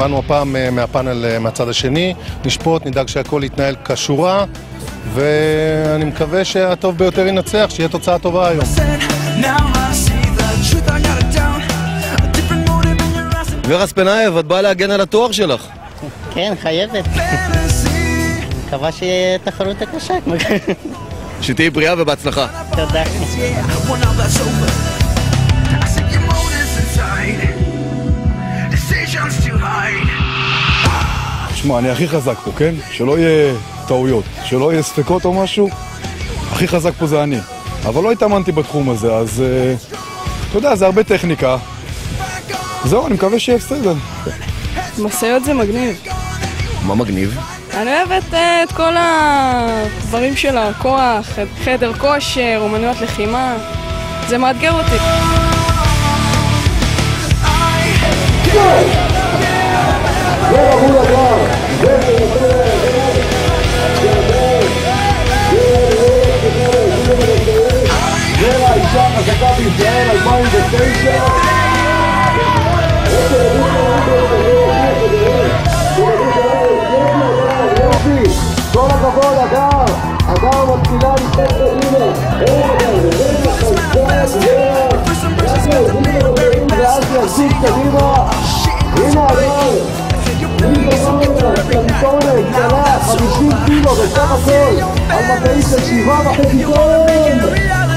באנו הפעם אה, מהפאנל אה, מהצד השני, נשפוט, נדאג שהכל יתנהל כשורה, ואני מקווה שהטוב ביותר ינצח, שיהיה תוצאה טובה היום. ורה ספנאייב, את באה להגן על התואר שלך. כן, חייבת. מקווה שיהיה תחרות הקשה. שתהיי בריאה ובהצלחה. תודה. שמע, אני הכי חזק פה, כן? שלא יהיה טעויות, שלא יהיה ספקות או משהו, הכי חזק פה זה אני. אבל לא התאמנתי בתחום הזה, אז uh, אתה יודע, זה הרבה טכניקה. זהו, אני מקווה שיהיה בסדר. משאיות זה מגניב. מה מגניב? אני אוהבת אה, את כל הדברים של הכוח, חדר כושר, אומנויות לחימה. זה מאתגר אותי. As I got these down, I find the station. Con la bola acá, acá vamos a tirar y está terrible. Gracias, sí, que viva. Viva, viva. Viva, viva. Viva, viva.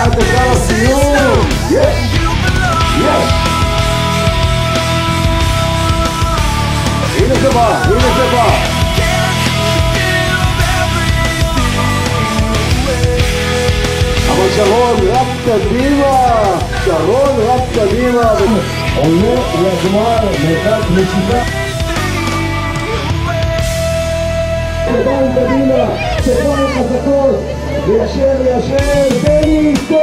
take you on. Headstrong to take on anyone. I know that you are wrong. Headstrong, headstrong. Back off, I'll take you on. Headstrong to take on anyone. ורק קדימה, איזה ריצה עד לקו הסיום! יש! יש! הנה זה בא, הנה זה בא! אבל שרון, רק קדימה! שרון, רק קדימה! עולה לגמר, מרכז משותף. ידיים קדימה, שרון חזקות, וישר ישר, דניס, דניס,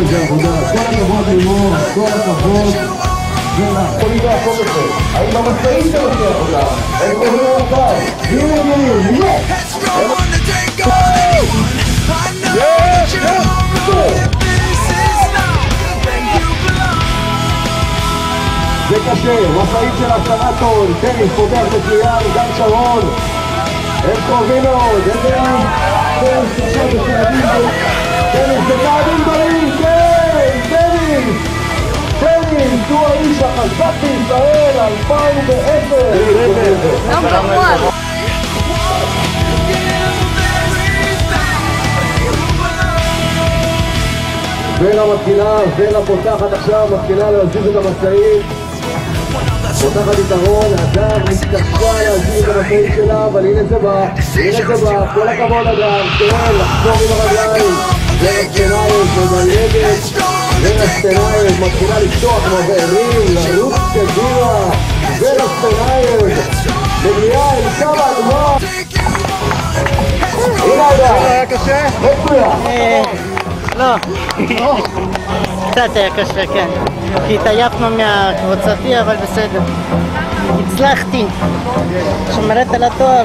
איזה עבודה, כל הכבוד לימור, כל הכבוד. יכולים לעשות את זה. האם במצעים שלו תהיה עבודה? הם קוראים אותם. this is not where you belong. זה קשה, משאית של עשרה טון, טניס פותח מצוין, גם שרון. הם קרובים מאוד, איזה... טניס הוא האיש החזק בישראל, 2010! יום גרוע. ורה מתחילה, ורה פותחת עכשיו, מתחילה להזיז את המשאית. פותחת יתרון, אדם מתקשה להזיז את המשאית שלה, אבל הנה זה בא, הנה זה בא, כל הכבוד אדם, כן, לחזור עם הרגליים. לא. קצת היה קשה, כן. כי התעייפנו מהקבוצתי, אבל בסדר. הצלחתי. שומרת על התואר.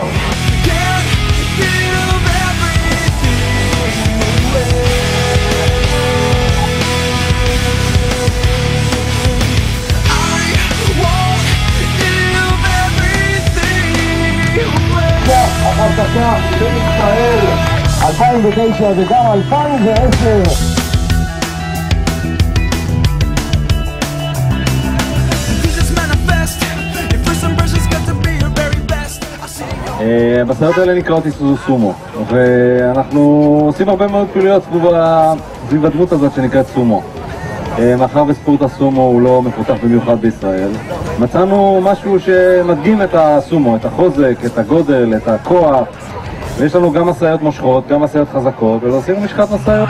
החזקה של ישראל 2009 וגם 2010 Jesus manifest. Your first impressions got to be your very best. I see you. המשאיות האלה נקראות איסוזו סומו, ואנחנו עושים הרבה מאוד פעילויות סביב הדמות הזאת שנקראת סומו. אה, מאחר וספורט הסומו הוא לא מפותח במיוחד בישראל, מצאנו משהו שמדגים את הסומו, את החוזק, את הגודל, את הכוח, ויש לנו גם משאיות מושכות, גם משאיות חזקות, ועשינו משחת משאיות.